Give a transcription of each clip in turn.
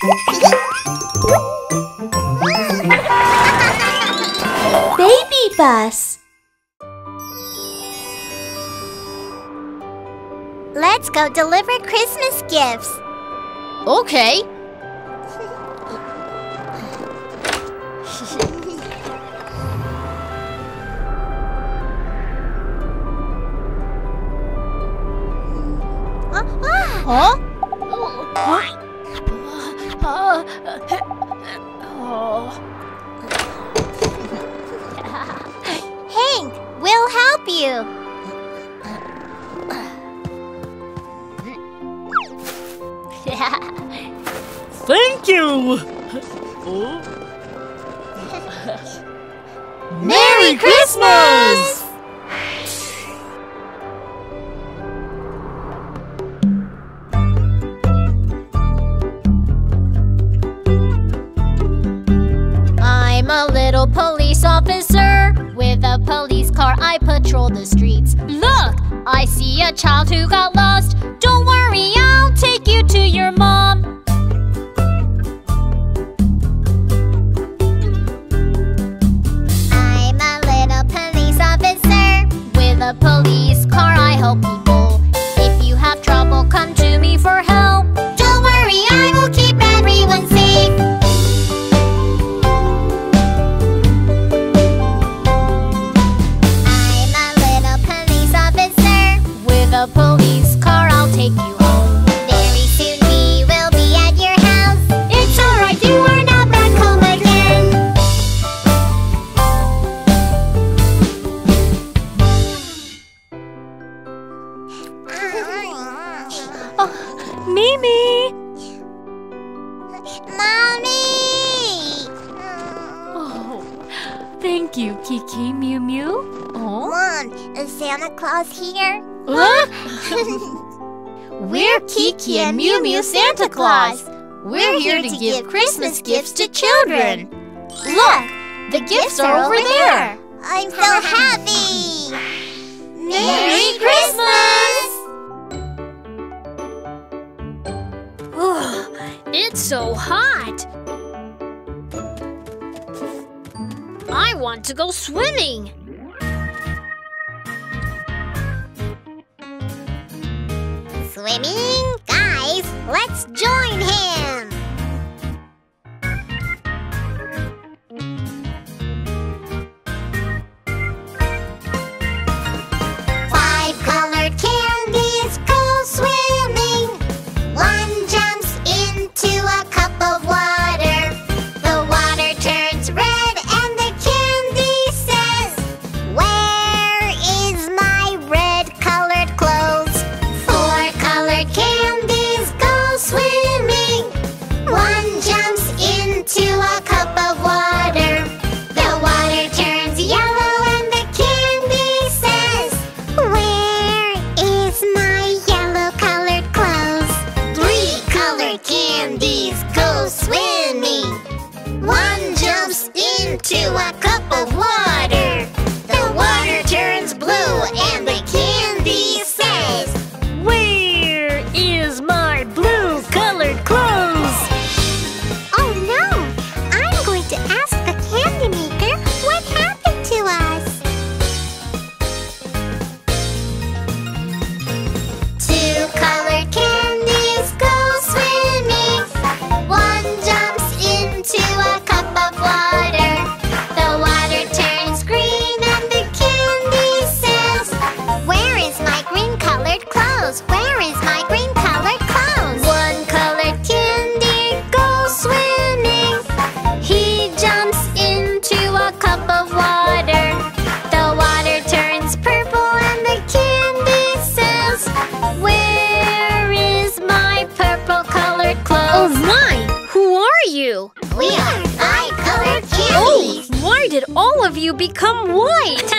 Baby bus. Let's go deliver Christmas gifts. Okay. huh? Oh. Hank, we'll help you. Thank you. Oh. Merry Christmas! little police officer With a police car I patrol the streets Look! I see a child who got lost Don't worry, I'll take you to your gifts are over there. I'm so happy! Merry Christmas! it's so hot! I want to go swimming! Swimming? Guys, let's join him! you become white!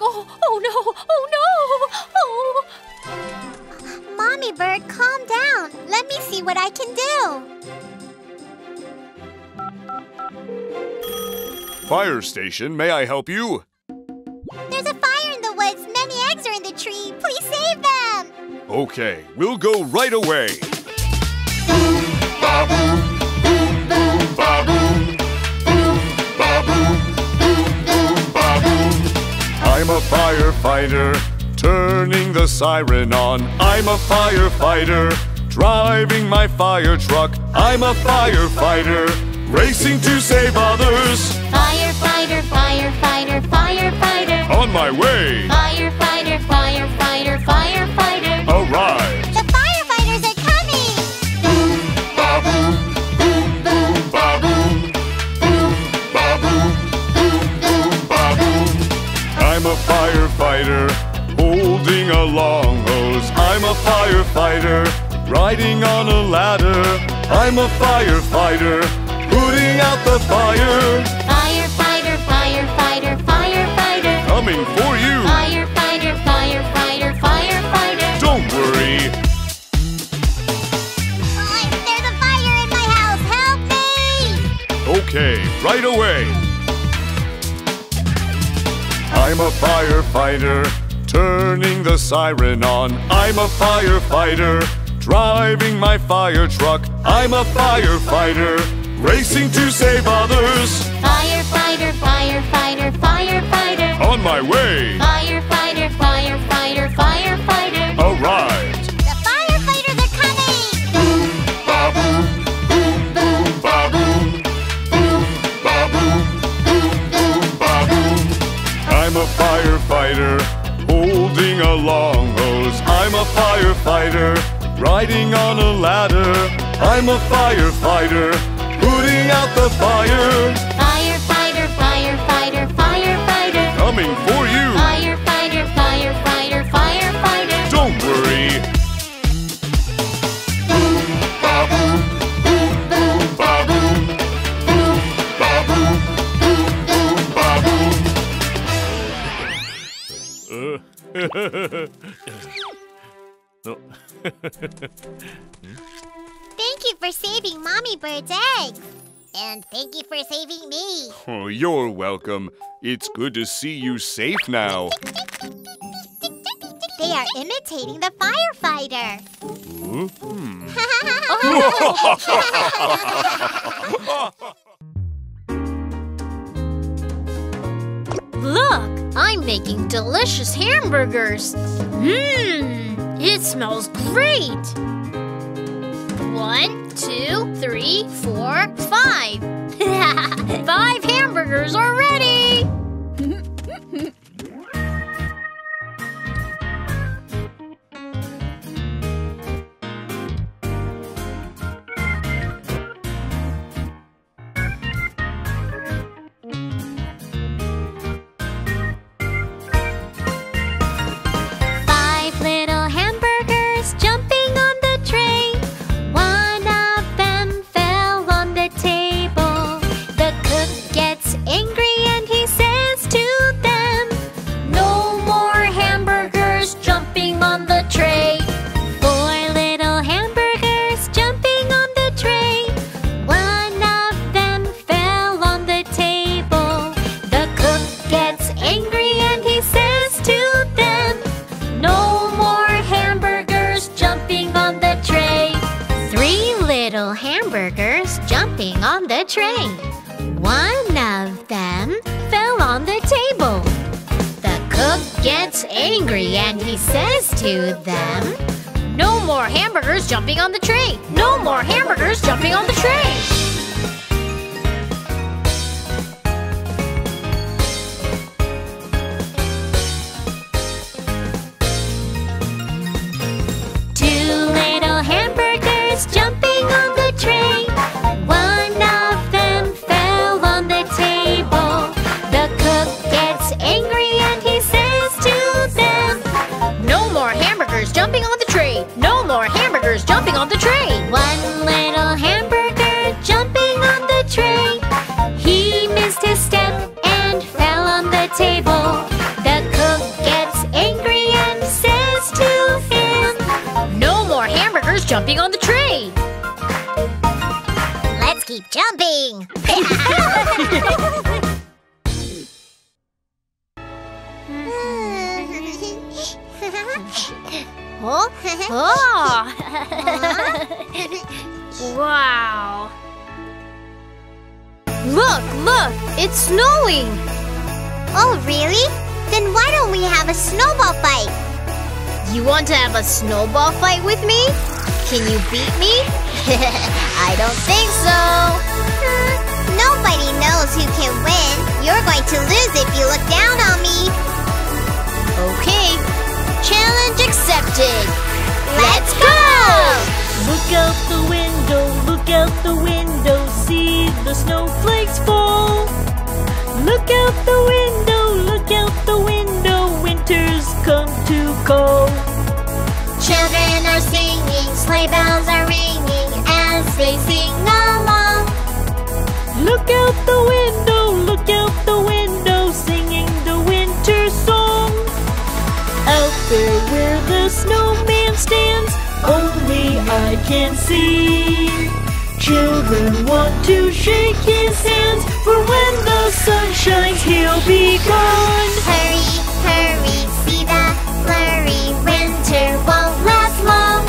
oh, oh no! Oh no! Oh! Mommy bird, calm down. Let me see what I can do. Fire station, may I help you? There's a fire in the woods. Many eggs are in the tree. Please save them. Okay, we'll go right away. Boom, ba-boom. I'm a firefighter, turning the siren on. I'm a firefighter, driving my fire truck. I'm a firefighter, racing to save others. Firefighter, firefighter, firefighter. On my way, Firefighter, firefighter, firefighter. alright. Firefighter, holding a long hose. I'm a firefighter, riding on a ladder. I'm a firefighter, putting out the fire. Firefighter, firefighter, firefighter. Coming for you. Firefighter, firefighter, firefighter. Don't worry, Oh, there's a fire in my house! Help me! okay, right away. I'm a firefighter, turning the siren on. I'm a firefighter, driving my fire truck. I'm a firefighter, racing to save others. Firefighter, firefighter, firefighter. On my way, Firefighter, firefighter, firefighter. alright. Firefighter, holding a long hose. I'm a firefighter, riding on a ladder. I'm a firefighter, putting out the fire. Firefighter, firefighter, firefighter. Coming for you. Firefighter, firefighter, firefighter. Don't worry. Thank you for saving Mommy Bird's eggs! And thank you for saving me! Oh, you're welcome. It's good to see you safe now. They are imitating the firefighter! Mm-hmm. Look, I'm making delicious hamburgers. Mmm, it smells great. One, two, three, four, five. five hamburgers are ready. Little hamburgers jumping on the tray. One of them fell on the table. The cook gets angry and he says to them, No more hamburgers jumping on the tray. No more hamburgers jumping on the tray. Two little jumping on the tray. Oh! wow! Look, look! It's snowing! oh, really? Then why don't we have a snowball fight? You want to have a snowball fight with me? Can you beat me? I don't think so. Hmm, nobody knows who can win. You're going to lose if you look down on me. Okay. Challenge accepted. Let's go! Look out the window, look out the window, see the snowflakes fall. Look out the window, look out the window, winter's come to call. Children are singing, sleigh bells are ringing as they sing along. Look out the window, look out the window, singing the winter song. Out there where the snowman stands, only I can see. Children want to shake his hands, for when the sun shines, he'll be gone. Hurry, hurry, see the flurry. Winter won't last long.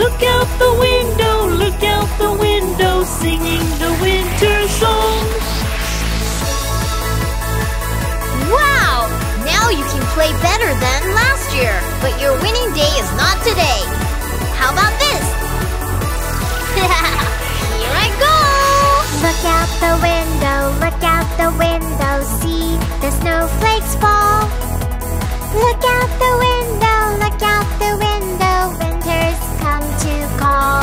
Look out the window, look out the window, singing the winter song. You can play better than last year. But your winning day is not today. How about this? Here I go! Look out the window, look out the window, see the snowflakes fall. Look out the window, look out the window, winter's come to call.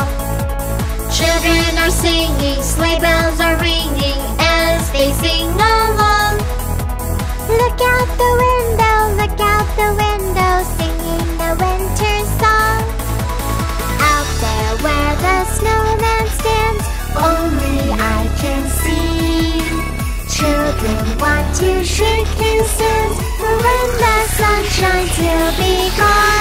Children are singing, sleigh bells are ringing as they sing along. Look out the window, the window, singing the winter song. Out there where the snowman stands, only I can see. Children want to shake his hands, for when the sun shines, he'll be gone.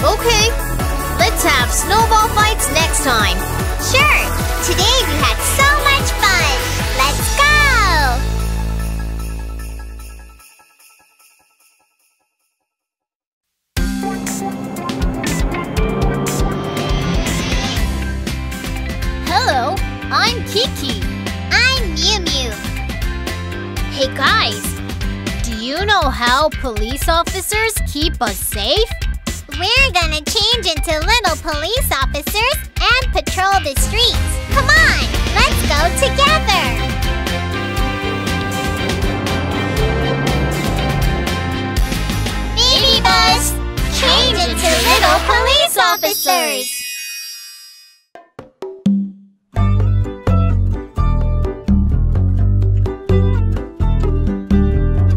Okay. Let's have snowball fights next time. Sure, today we had so much fun. Let's go! Keep us safe? We're gonna change into little police officers and patrol the streets. Come on, let's go together. Baby Bus, change into little police officers.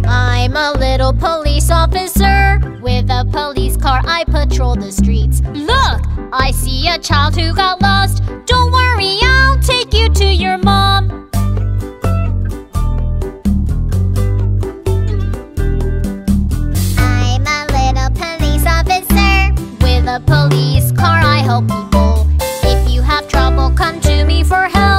I'm a little police officer. With a police car, I patrol the streets. Look, I see a child who got lost. Don't worry, I'll take you to your mom. I'm a little police officer. With a police car, I help people. If you have trouble, come to me for help.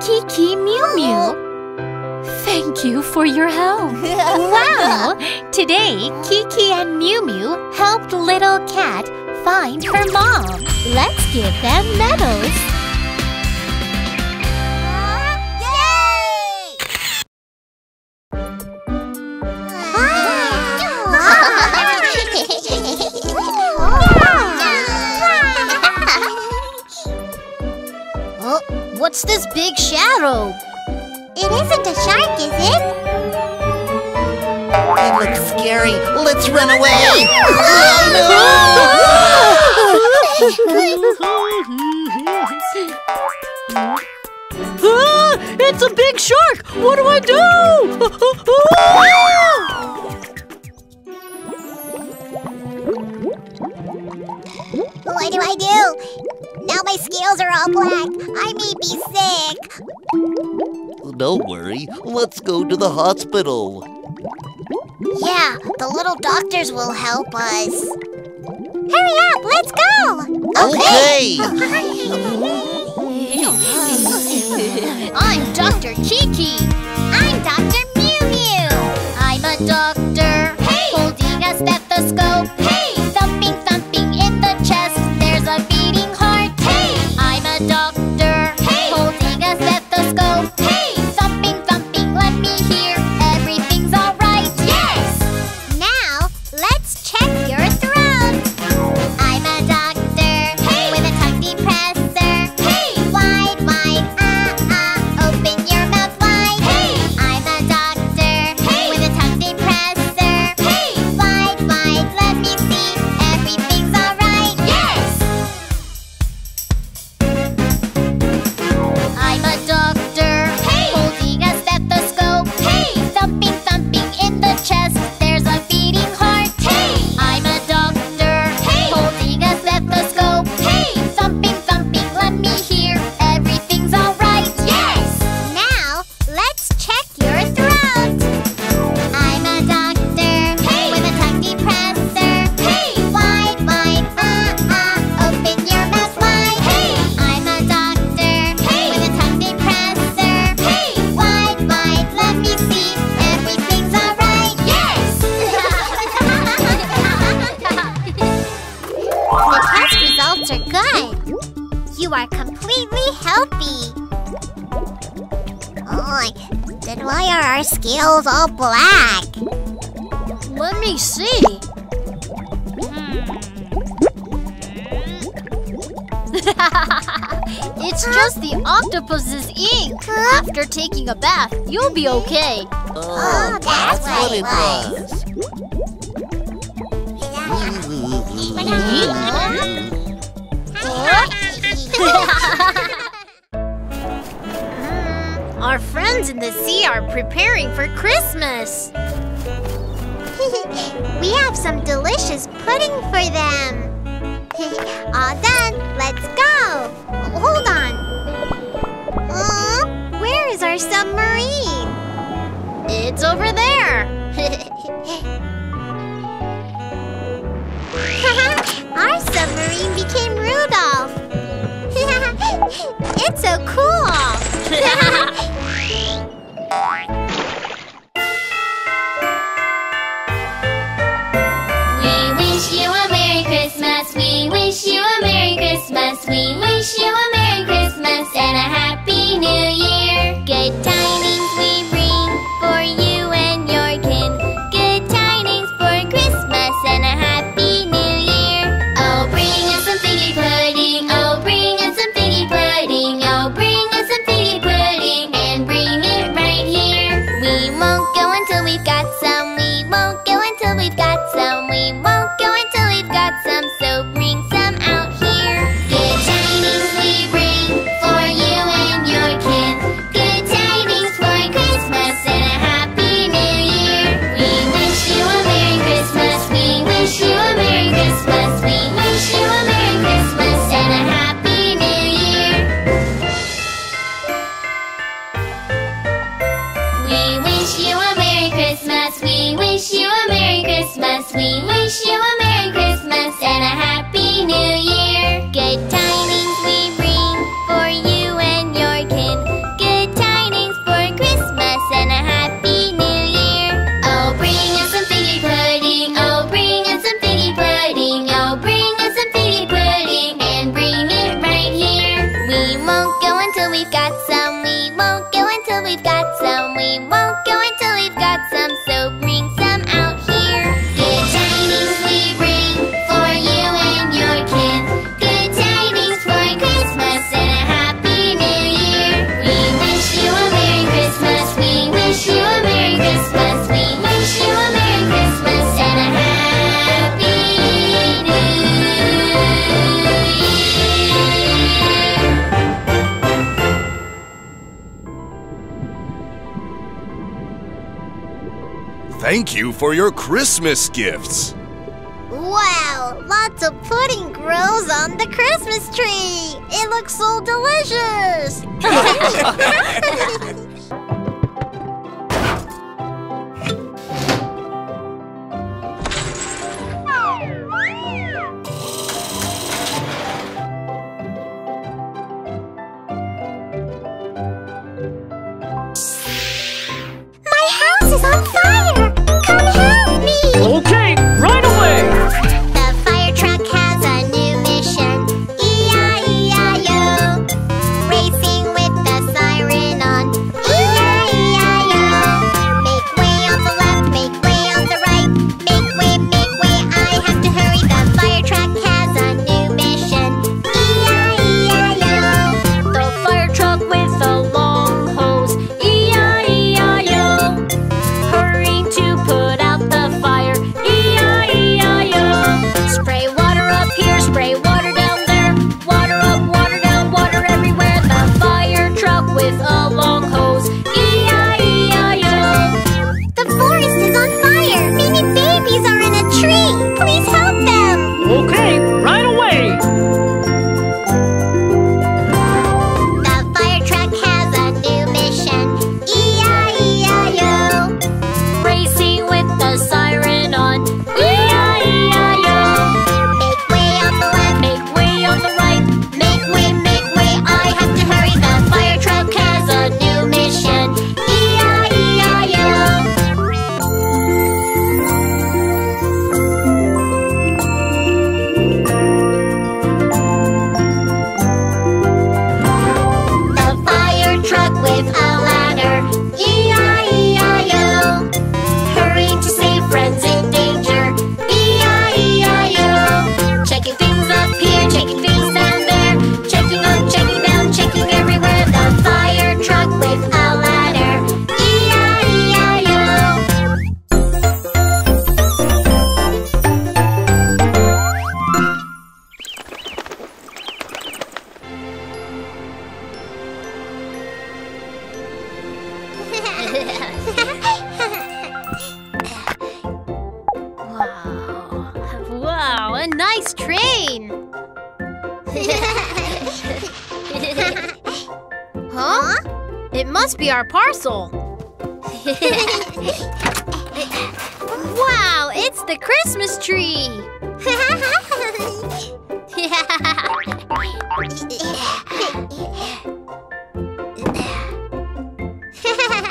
Kiki Mew Mew! Thank you for your help. wow! Today, Kiki and Mew Mew helped Little Cat find her mom. Let's give them medals. It isn't a shark, is it? It looks scary. Let's run away. oh, no! ah, it's a big shark! What do I do? What do I do? Now my scales are all black. I may be sick. Don't worry. Let's go to the hospital. Yeah, the little doctors will help us. Hurry up, let's go! Okay! I'm Dr. Kiki. I'm Dr. Mew Mew. I'm a doctor. Hey! Holding a stethoscope. Hey! it's just the octopus's ink. After taking a bath, you'll be okay. Oh, oh that's, that's what it was. Our friends in the sea are preparing for Christmas. we have some delicious pudding for them. All done. Uh, let's go. Hold on. Where is our submarine? It's over there. our submarine became Rudolph. it's so cool. Christmas gifts. Wow, lots of pudding grows on the Christmas tree. It looks so delicious.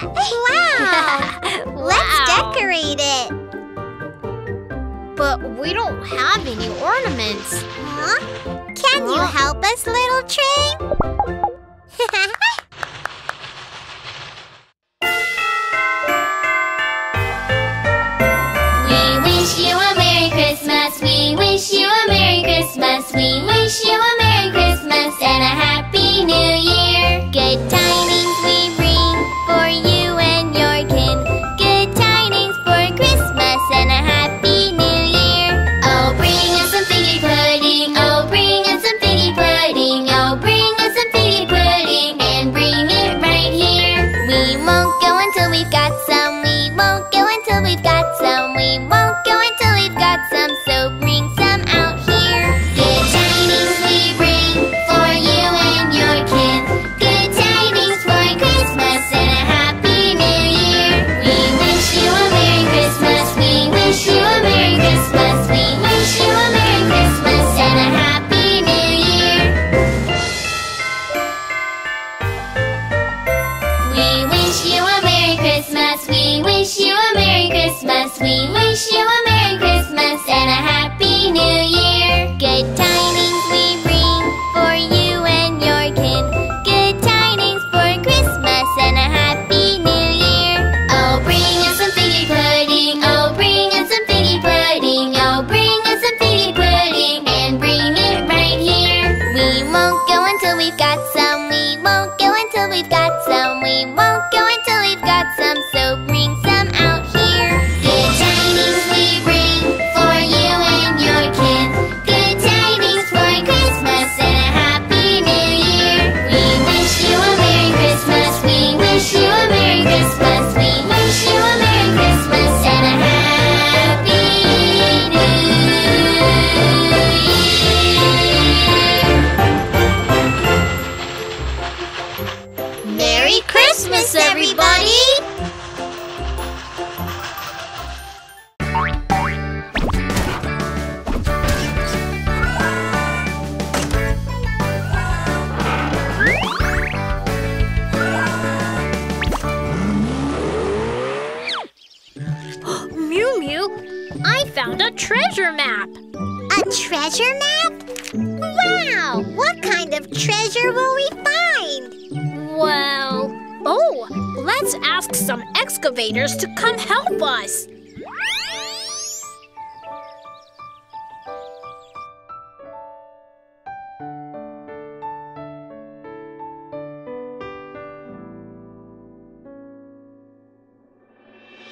wow! Let's wow. decorate it. But we don't have any ornaments. Huh? Can huh? you help us, little train? wish you a Merry Christmas. We wish you a Merry Christmas and a Happy New Year.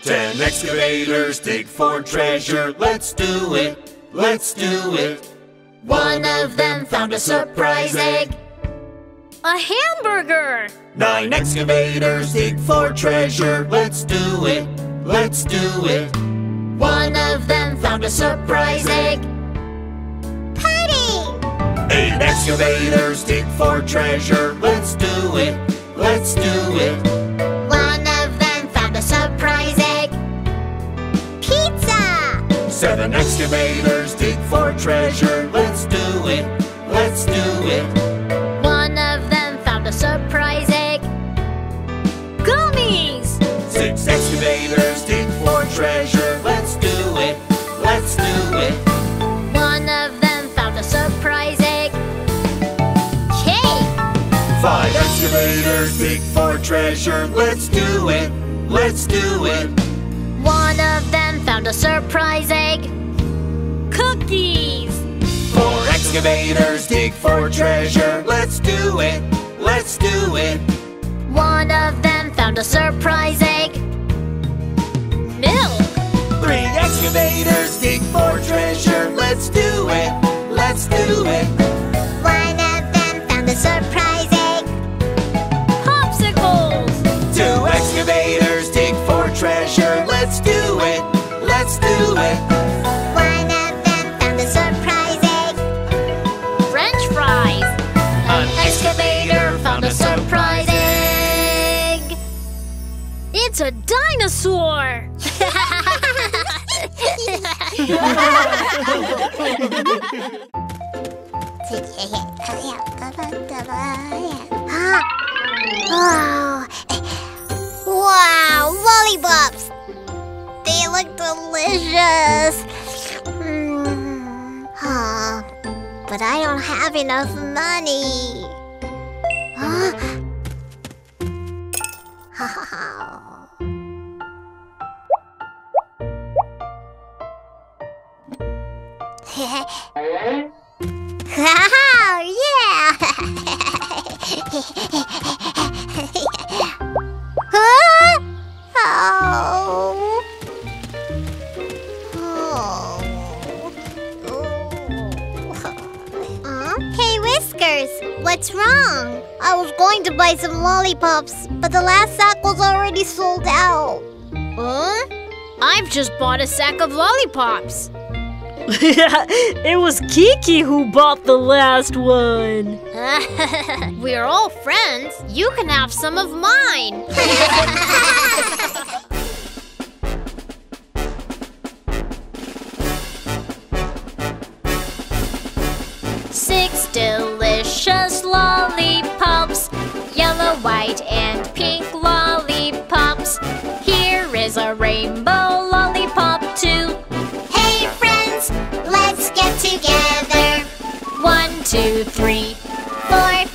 Ten excavators dig for treasure. Let's do it. Let's do it. One of them found a surprise egg. A hamburger. Nine excavators dig for treasure. Let's do it. Let's do it. One of them found a surprise egg. Pudding! Eight excavators dig for treasure. Let's do it. Let's do it. Seven excavators dig for treasure. Let's do it. Let's do it. One of them found a surprise egg. Gummies. Six excavators dig for treasure. Let's do it. Let's do it. One of them found a surprise egg. Cake. Five excavators dig for treasure. Let's do it. Let's do it. One of them found a surprise egg. Cookies. Four excavators dig for treasure. Let's do it. Let's do it. One of them found a surprise egg. Milk. Three excavators dig for treasure. Let's do it. Let's do it. Do it. One of them found a surprise egg. French fries. An excavator found a surprise egg. It's a dinosaur. wow! Eh. Wow! Lollipops! They look delicious! Mm. But I don't have enough money. Wow, yeah! Oh. Whiskers, what's wrong? I was going to buy some lollipops, but the last sack was already sold out. Huh? I've just bought a sack of lollipops. it was Kiki who bought the last one. We're all friends. You can have some of mine. white, and pink lollipops. Here is a rainbow lollipop too. Hey, friends, let's get together. One, two, three. Four,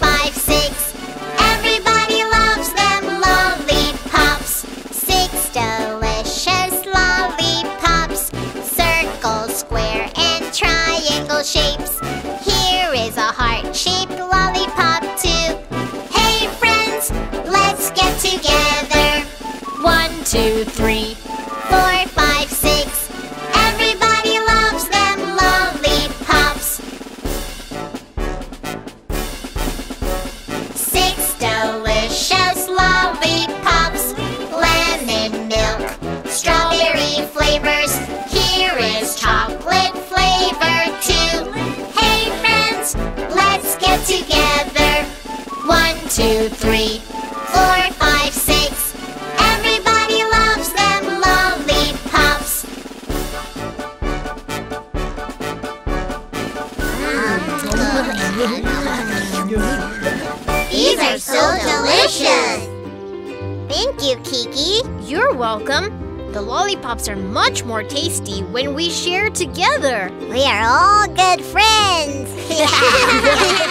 so delicious. Thank you, Kiki. You're welcome. The lollipops are much more tasty when we share together. We are all good friends.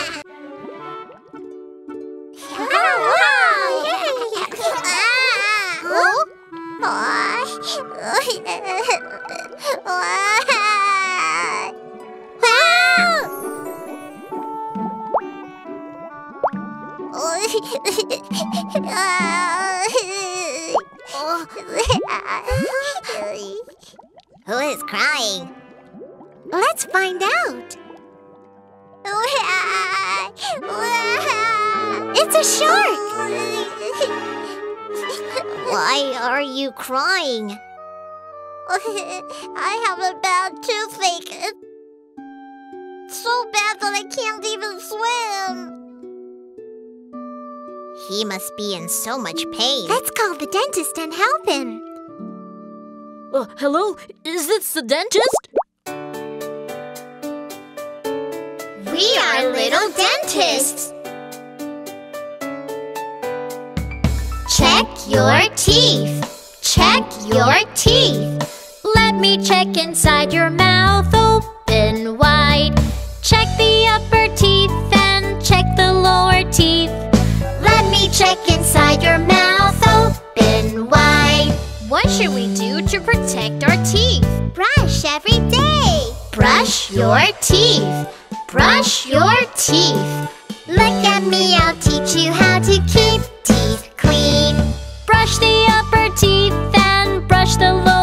crying? I have a bad toothache. It's so bad that I can't even swim. He must be in so much pain. Let's call the dentist and help him. Uh, hello? Is this the dentist? We are little dentists. Check your teeth. Inside your mouth open wide. Check the upper teeth and check the lower teeth. Let me check inside your mouth open wide. What should we do to protect our teeth? Brush every day. Brush your teeth. Brush your teeth. Look at me, I'll teach you how to keep teeth clean. Brush the upper teeth and brush the lower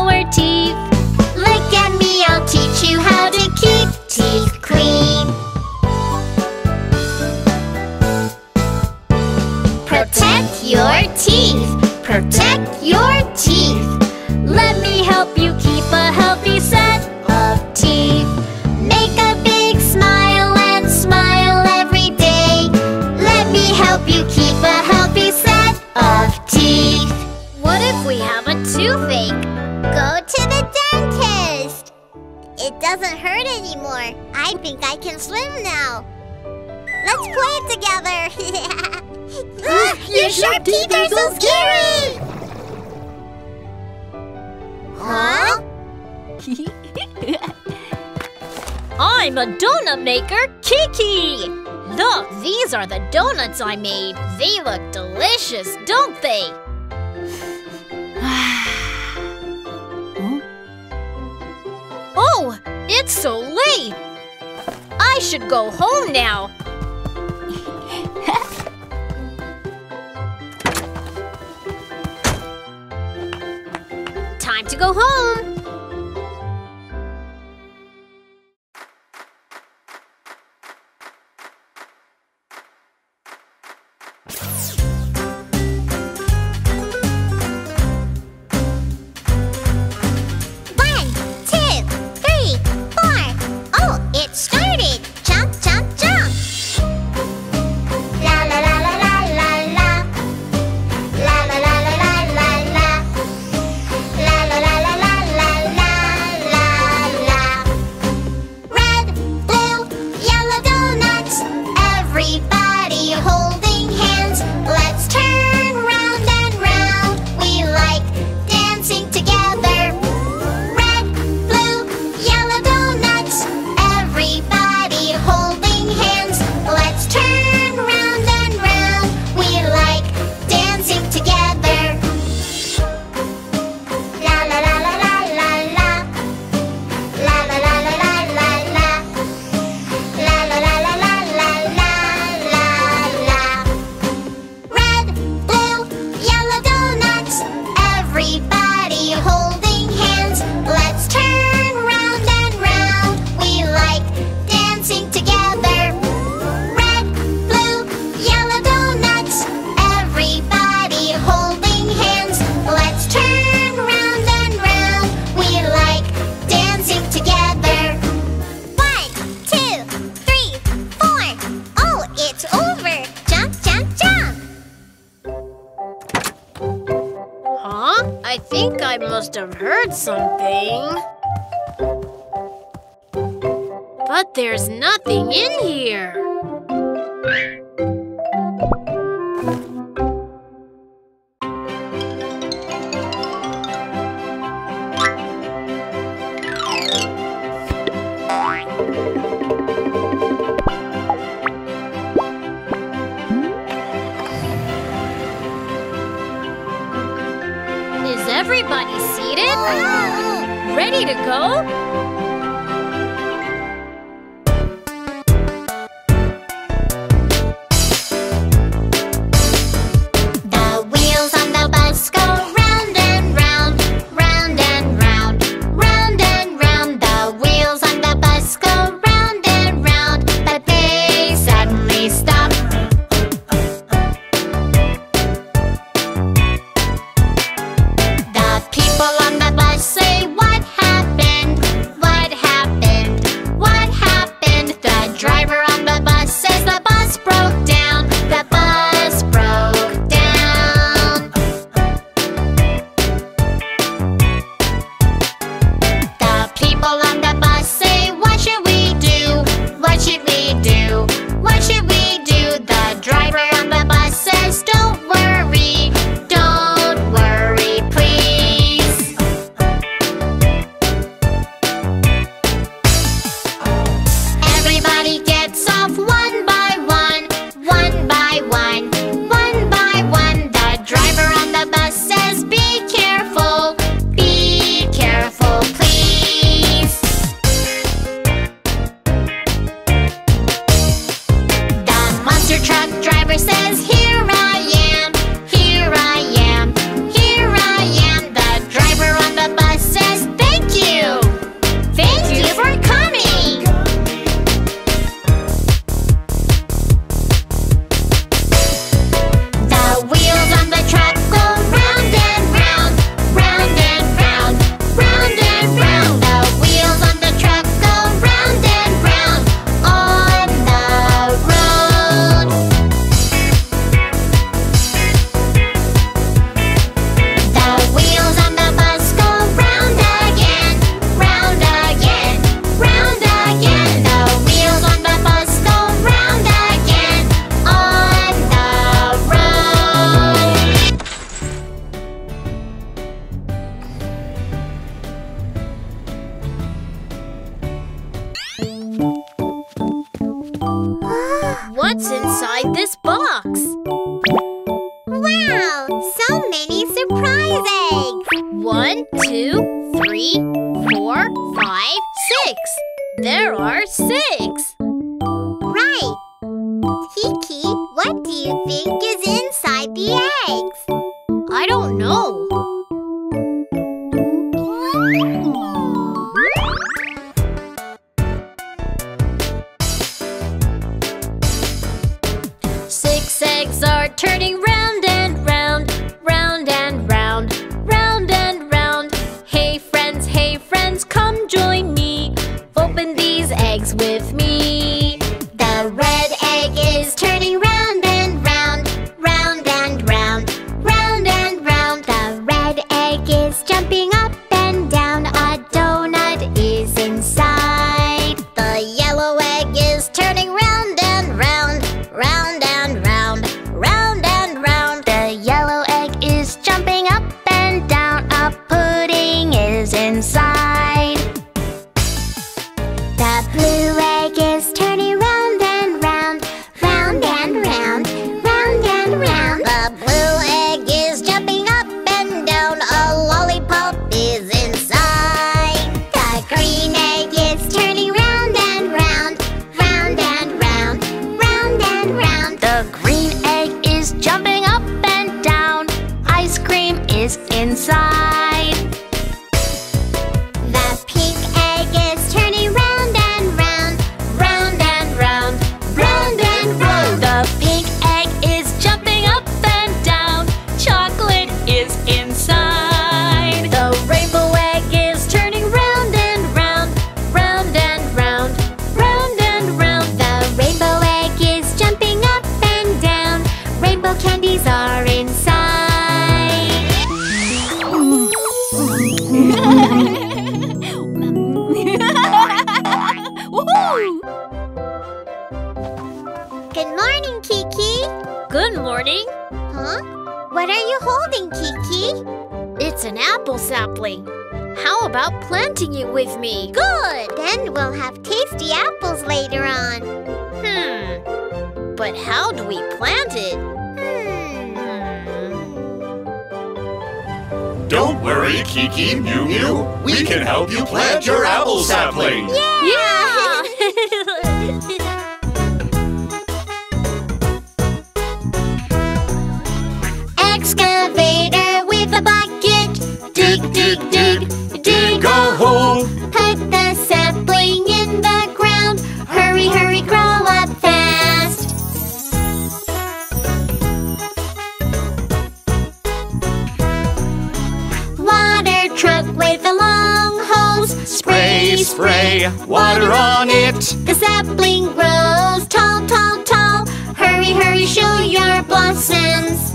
Protect your teeth. Let me help you keep a healthy set of teeth. Make a big smile and smile every day. Let me help you keep a healthy set of teeth. What if we have a toothache? Go to the dentist. It doesn't hurt anymore. I think I can swim now. Let's play together. Ah, your sharp teeth are so scary. Huh? I'm a donut maker, Kiki! Look, these are the donuts I made. They look delicious, don't they? oh, it's so late! I should go home now. To go home. about planting it with me. Good! Then we'll have tasty apples later on. Hmm. But how do we plant it? Hmm. Don't worry, Kiki, Mew Mew. We can help you plant your apple sapling. Yeah! yeah! water on it. The sapling grows tall, tall, tall. Hurry, hurry, show your blossoms.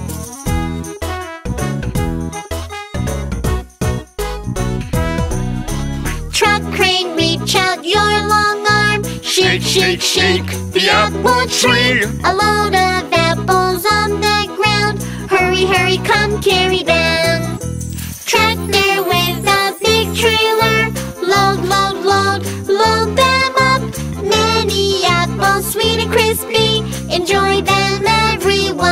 Truck crane, reach out your long arm. Shake, shake, shake the apple tree. A load of apples on the ground. Hurry, hurry, come carry them. Enjoy them everyone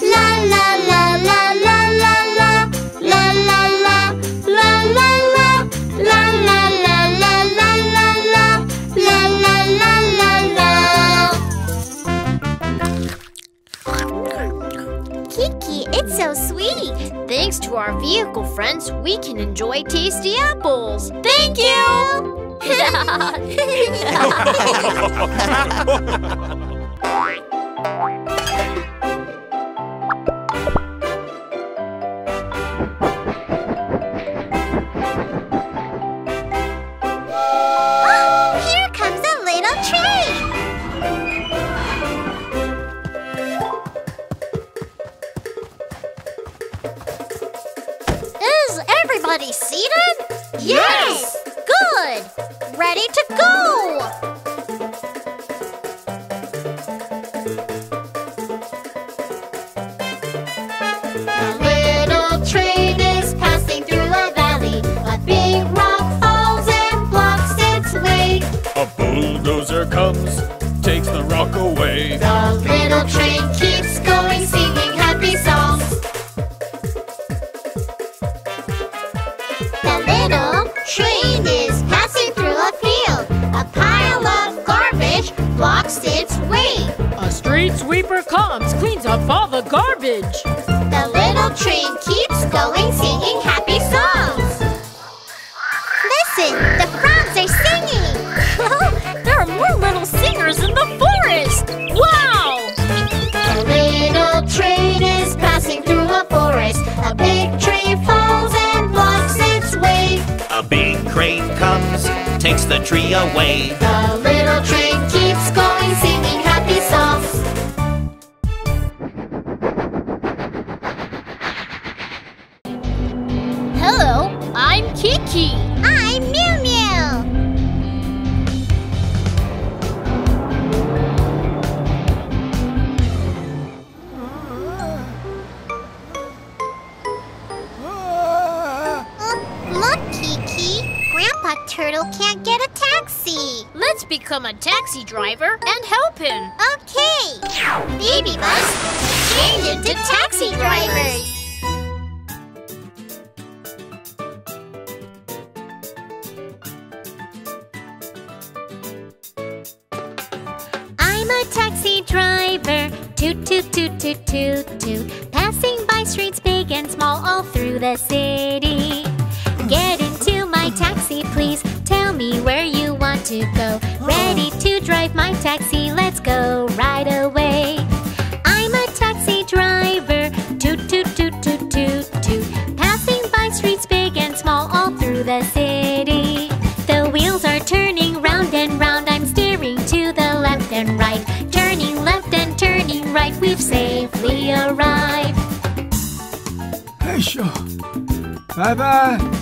La la la la la la la La la la la la la La la la la la la la La la la la la Kiki, it's so sweet! Thanks to our vehicle friends, we can enjoy tasty apples! Thank you! takes the tree away. The little tree keeps going. taxi driver and help him. 拜拜。